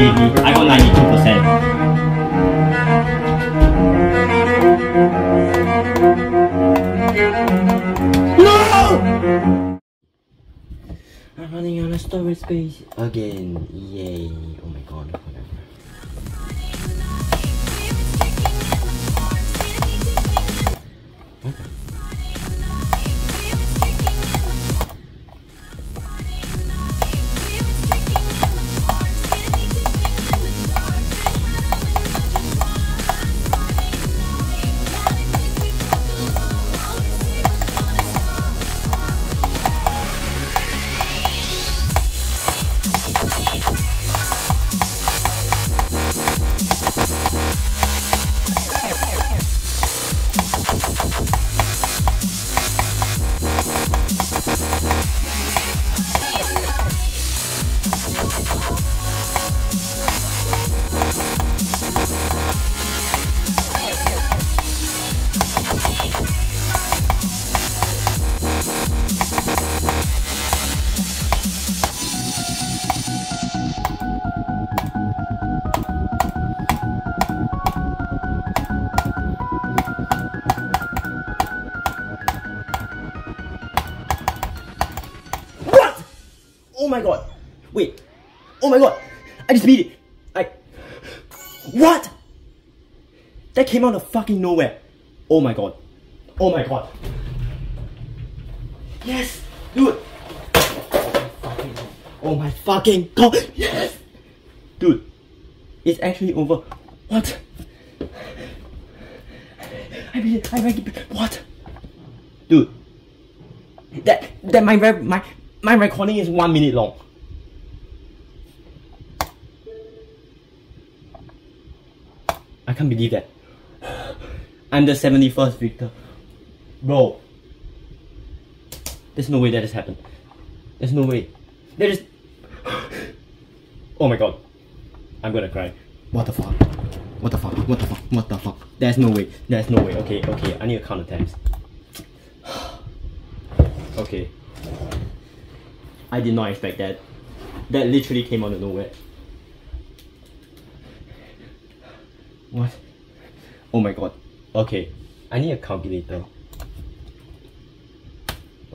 ability. I got 92%. No! I'm running out of storage space again. Yay. Oh my god. Whatever. My god. Wait. Oh my god. I just beat it. I. What? That came out of fucking nowhere. Oh my god. Oh my god. Yes. Dude. Oh my fucking god. Yes. Dude. It's actually over. What? I beat it. I it. What? Dude. That that my my my recording is one minute long. I can't believe that. I'm the 71st victor. Bro. There's no way that has happened. There's no way. There is. Oh my god. I'm gonna cry. What the fuck? What the fuck? What the fuck? What the fuck? There's no way. There's no way. Okay, okay. I need to count the times. Okay. I did not expect that. That literally came out of nowhere. What? Oh my god. Okay. I need a calculator.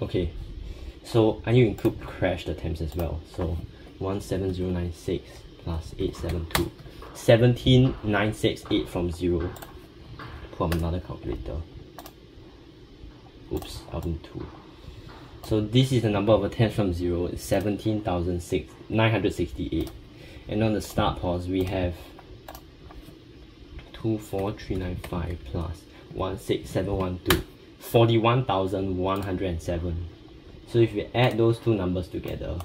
Okay. So I need to include crash attempts as well. So 17096 plus 872. 17968 from 0. Pull up another calculator. Oops, I album 2. So this is the number of attempts from 0, it's 17,968. And on the start pos, we have 24395 plus 16712, 41,107. So if you add those two numbers together,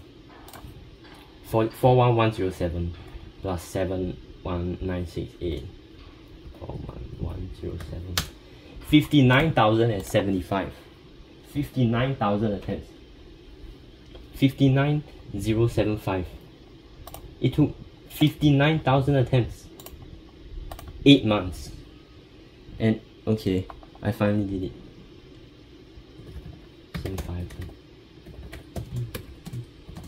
4 41107 plus 71968, 41107, 59,075. 59,000 attempts. 59,075. It took 59,000 attempts. 8 months. And, okay, I finally did it. 75.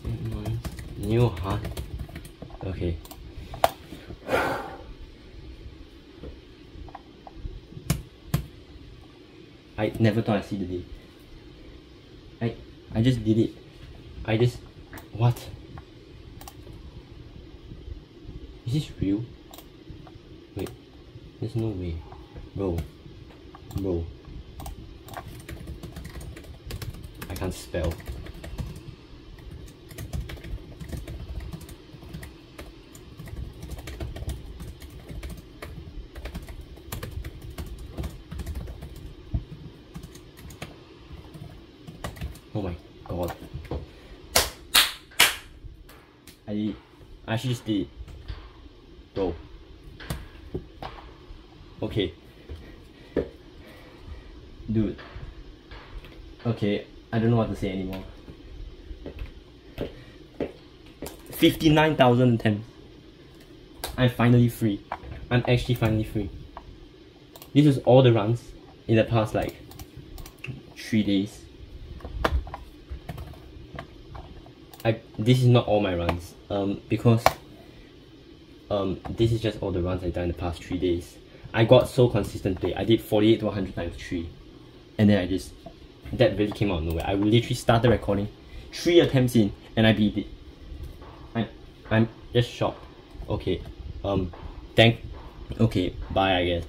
8 months. New, huh? Okay. I never thought I'd see the day. I just did it. I just what? Is this real? Wait, there's no way. Bro. Bro. I can't spell. Oh my god. I I actually just did. Bro. Okay. Dude. Okay, I don't know what to say anymore. 59,000 attempts. I'm finally free. I'm actually finally free. This was all the runs in the past like three days. I this is not all my runs um because um, this is just all the runs I've done in the past three days. I got so consistent today. I did 48 to 100 times 3. And then I just, that really came out of nowhere. I literally started recording, 3 attempts in, and I beat it. I'm, I'm just shocked. Okay, um, thank, okay, bye I guess.